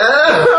Ah!